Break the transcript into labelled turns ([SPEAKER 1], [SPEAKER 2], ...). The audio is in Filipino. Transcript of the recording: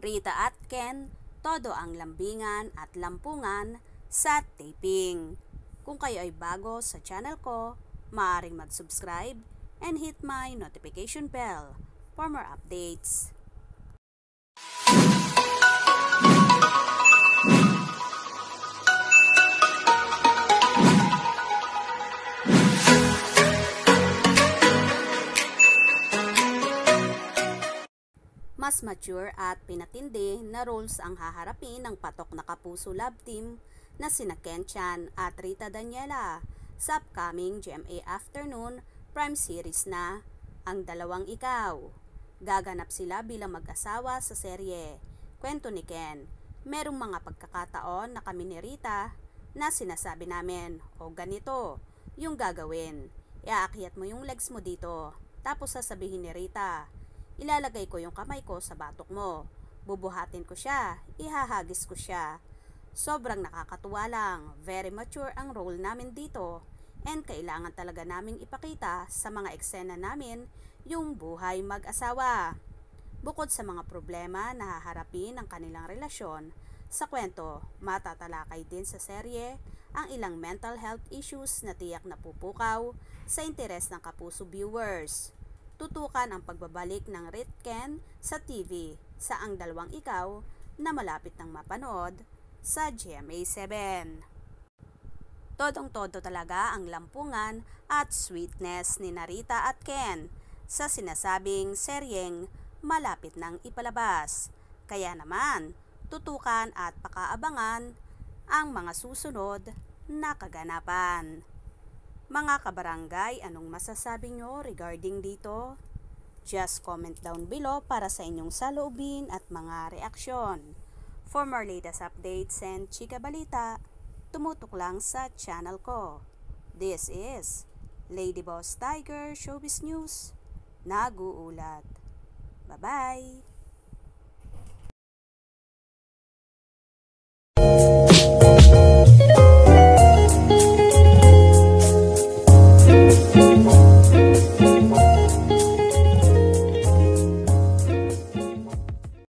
[SPEAKER 1] Rita at Ken, todo ang lambingan at lampungan sa taping. Kung kayo ay bago sa channel ko, maaaring mag-subscribe and hit my notification bell for more updates. Mas mature at pinatindi na roles ang haharapin ng patok na kapuso love team na sina Ken Chan at Rita Daniela sa upcoming GMA Afternoon Prime Series na Ang Dalawang Ikaw. Gaganap sila bilang mag-asawa sa serye. Kwento ni Ken, merong mga pagkakataon na kami ni Rita na sinasabi namin, o ganito, yung gagawin. Iaakyat mo yung legs mo dito. Tapos sasabihin ni Rita, ilalagay ko yung kamay ko sa batok mo. Bubuhatin ko siya, ihahagis ko siya. Sobrang nakakatuwa lang, very mature ang role namin dito and kailangan talaga naming ipakita sa mga eksena namin yung buhay mag-asawa. Bukod sa mga problema na haharapin ng kanilang relasyon, sa kwento, matatalakay din sa serye ang ilang mental health issues na tiyak na pupukaw sa interes ng kapuso viewers tutukan ang pagbabalik ng Ritken sa TV sa Ang Dalawang Ikaw na malapit nang mapanood sa GMA7. Todong-todo talaga ang lampungan at sweetness ni Narita at Ken sa sinasabing seryeng malapit nang ipalabas. Kaya naman, tutukan at pakaabangan ang mga susunod na kaganapan. Mga kabarangay, anong masasabi nyo regarding dito? Just comment down below para sa inyong saloobin at mga reaksyon. For more latest updates and chika balita, tumutok lang sa channel ko. This is Lady Boss Tiger Showbiz News. Naguulat. Bye-bye!